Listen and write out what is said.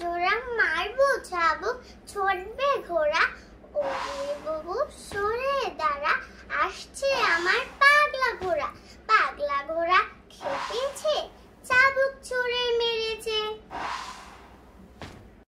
জোড়া মারবো ছাবো ছড়বে ঘোড়া